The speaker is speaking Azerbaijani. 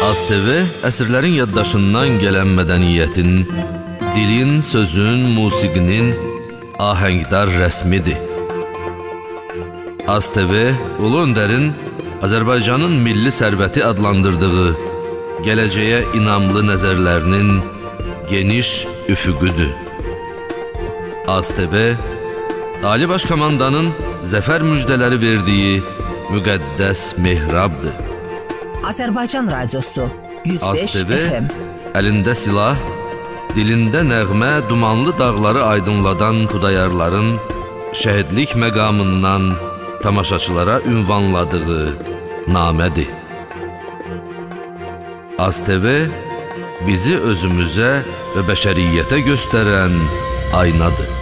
ASTV əsrlərin yaddaşından gələn mədəniyyətin, dilin, sözün, musiqinin ahəngdar rəsmidir. ASTV Ulu Öndərin Azərbaycanın milli sərvəti adlandırdığı gələcəyə inamlı nəzərlərinin geniş üfüqüdür. ASTV Ali Baş Komandanın zəfər müjdələri verdiyi müqəddəs mehrabdır. Azərbaycan Radiosu 105 ASTV FM. əlində silah, dilində nəğmə dumanlı dağları aydınladan Xudayarların şəhidlik məqamından tamaşaçılara ünvanladığı namədir. ASTV bizi özümüzə və bəşəriyyətə göstərən aynadır.